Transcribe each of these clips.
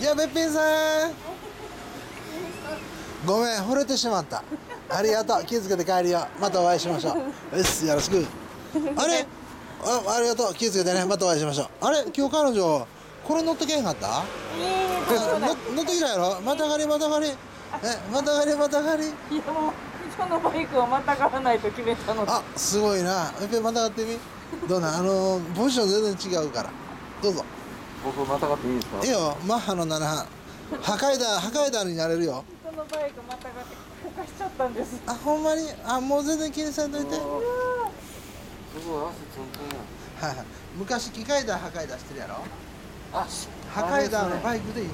いやべっぴんさん。ごめん惚れてしまった。ありがとう。気をつけて帰るよ。またお会いしましょう。よしよろしく。あれ？あありがとう。気をつけてね。またお会いしましょう。あれ？今日彼女これ乗ってけんかった？いえいえ乗乗ってきたやろ？またがりまたがり。えまたがりまたがり。いやもうそのバイクをまたがらないと決めたの。であすごいな。べっぴんまたがってみ？どうなん？あのポジション全然違うから。どうぞ僕またがっていいですか？いいよ。マッハの7半破壊弾破壊弾になれるよ。そのバイクまたがってこかしちゃったんです。あほんまに？あもう全然気にせんといて。はいすごい足ツンツンや。はい昔機械弾破壊弾してるやろ？あ破壊弾のイバイクでいい。で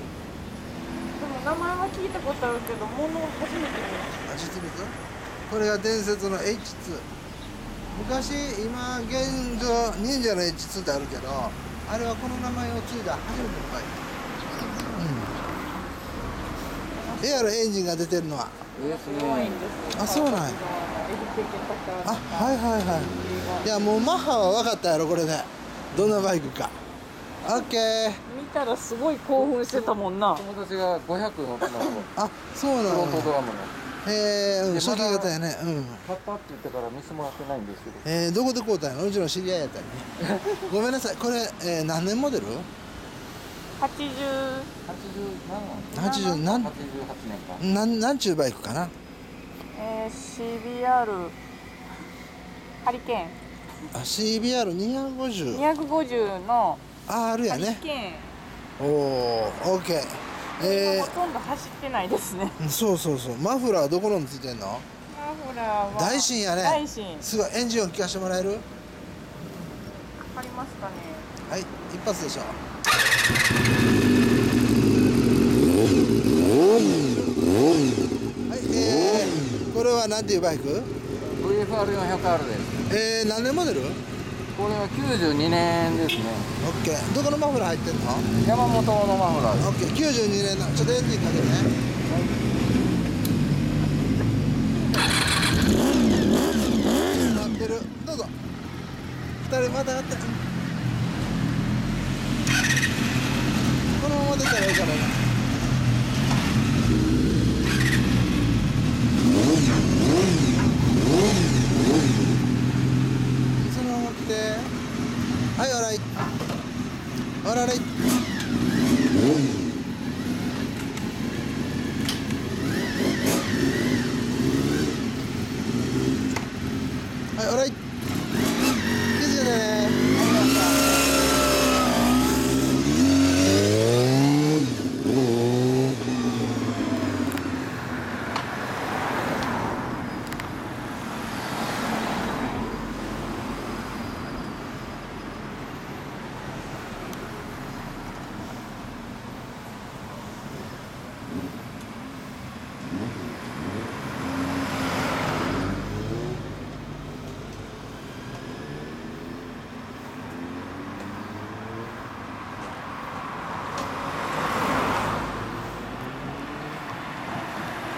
も名前は聞いたことあるけど物を初めて見まあ実物これが伝説の H2 昔今現状忍者の H2 ってあるけどあれはこの名前を継いだ初めてのバイクうん。ええやろエンジンが出てるのは。いいですすごいんねですあそうなんあはいはいはい。いやもうマッハは分かったやろこれで。どんなバイクか。オッケー。見たらすごい興奮してたもんな。友達が500乗ってますあそうなフロントのドラムのえー、うん、で初期型やね。うん。買ったって言ってから見せてもらってないんですけど。えー、どこで買うたんやろ？うちの知り合いやったり。ね ごめんなさい。これ、えー、何年モデル？80 80何？80年何88年か。なんなんちゅうバイクかな？えー、CBR ハリケーン。あ CBR250 250の R やハリねケーン。おおオえほとんど走ってないですね。ー、そうそうそう。マフラーどこのについてんの？マフラーは大心やね。大心すごいエンジン音聞かせてもらえる？わかりますかね。はい一発でしょはいえー、これはなんていうバイク？VFR400R です。えー、何年モデル？これは92年ですね。オッケー。どこのマフラー入ってんの？山本のマフラーオッケー。92年のちょっとエンジンかけてね。なってる。どうぞ。二人またがって。このまま出たらいいからはいおらい。おらい。はいおらい。